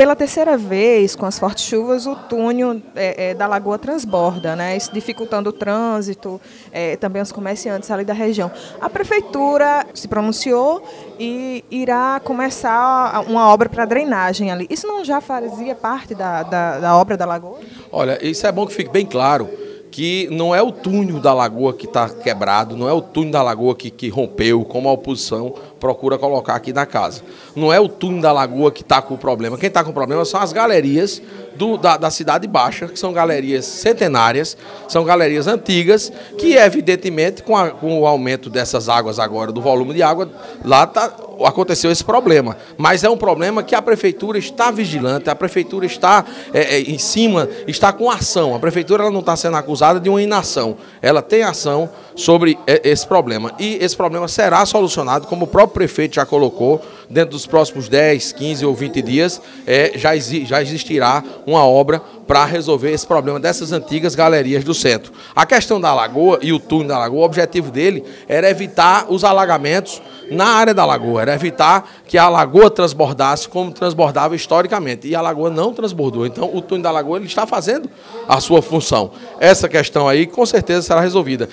pela terceira vez, com as fortes chuvas, o túnel é, é, da lagoa transborda, né? Isso dificultando o trânsito, é, também os comerciantes ali da região. A prefeitura se pronunciou e irá começar uma obra para drenagem ali. Isso não já fazia parte da, da, da obra da lagoa? Olha, isso é bom que fique bem claro que não é o túnel da lagoa que está quebrado, não é o túnel da lagoa que, que rompeu, como a oposição procura colocar aqui na casa. Não é o túnel da lagoa que está com o problema. Quem está com o problema são as galerias do, da, da, Cidade Baixa, que são galerias centenárias, são galerias antigas, que evidentemente com, a, com o aumento dessas águas agora, do volume de água, lá tá, aconteceu esse problema. Mas é um problema que a prefeitura está vigilante, a prefeitura está é, é, em cima, está com ação. A prefeitura ela não está sendo acusada de uma inação. Ela tem ação sobre esse problema. E esse problema será solucionado, como o próprio prefeito já colocou, dentro dos próximos 10, 15 ou 20 dias, é, já, já existirá uma obra para resolver esse problema dessas antigas galerias do centro. A questão da lagoa e o túnel da lagoa, o objetivo dele era evitar os alagamentos na área da lagoa, era evitar que a lagoa transbordasse como transbordava historicamente. E a lagoa não transbordou. Então o túnel da lagoa ele está fazendo a sua função. Essa questão aí com certeza será resolvida.